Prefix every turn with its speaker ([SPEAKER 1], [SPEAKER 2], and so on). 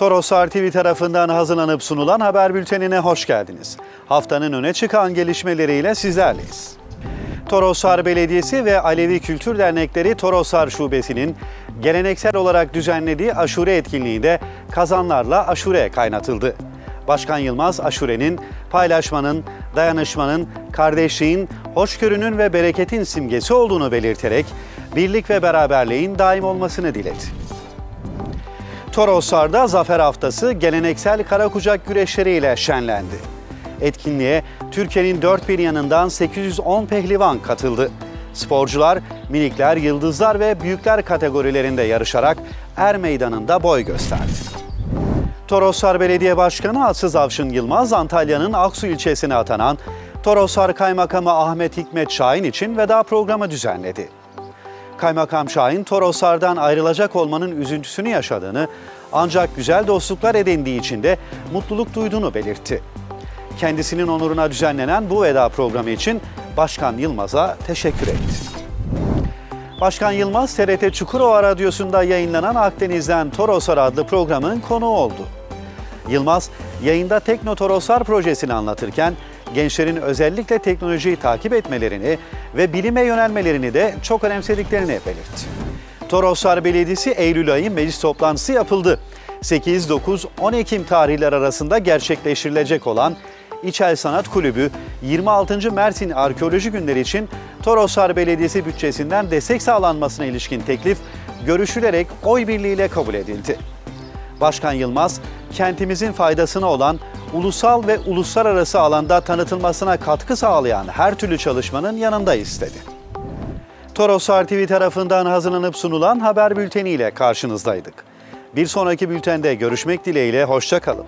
[SPEAKER 1] Toroslar TV tarafından hazırlanıp sunulan haber bültenine hoş geldiniz. Haftanın öne çıkan gelişmeleriyle sizlerleyiz. Toroslar Belediyesi ve Alevi Kültür Dernekleri Toroslar Şubesi'nin geleneksel olarak düzenlediği aşure etkinliğinde kazanlarla aşure kaynatıldı. Başkan Yılmaz aşurenin paylaşmanın, dayanışmanın, kardeşliğin, hoşgörünün ve bereketin simgesi olduğunu belirterek birlik ve beraberliğin daim olmasını diledi. Toroslar'da Zafer Haftası geleneksel kara kucak güreşleriyle şenlendi. Etkinliğe Türkiye'nin dört bir yanından 810 pehlivan katıldı. Sporcular, minikler, yıldızlar ve büyükler kategorilerinde yarışarak er meydanında boy gösterdi. Toroslar Belediye Başkanı Atsız Avşın Yılmaz, Antalya'nın Aksu ilçesine atanan Toroslar Kaymakamı Ahmet Hikmet Şahin için veda programı düzenledi. Kaymakam Şahin, Toroslardan ayrılacak olmanın üzüntüsünü yaşadığını ancak güzel dostluklar edindiği için de mutluluk duyduğunu belirtti. Kendisinin onuruna düzenlenen bu veda programı için Başkan Yılmaz'a teşekkür etti. Başkan Yılmaz, TRT Çukurova Radyosu'nda yayınlanan Akdeniz'den Toroslar adlı programın konuğu oldu. Yılmaz, yayında Tekno Toroslar projesini anlatırken gençlerin özellikle teknolojiyi takip etmelerini ve bilime yönelmelerini de çok önemsediklerini belirtti. Toroslar Belediyesi Eylül ayı meclis toplantısı yapıldı. 8-9-10 Ekim tarihler arasında gerçekleştirilecek olan İçel Sanat Kulübü 26. Mersin Arkeoloji Günleri için Toroslar Belediyesi bütçesinden destek sağlanmasına ilişkin teklif görüşülerek oy birliğiyle kabul edildi. Başkan Yılmaz, kentimizin faydasına olan ulusal ve uluslararası alanda tanıtılmasına katkı sağlayan her türlü çalışmanın yanında istedi. Toroslar TV tarafından hazırlanıp sunulan haber bülteniyle karşınızdaydık. Bir sonraki bültende görüşmek dileğiyle, hoşçakalın.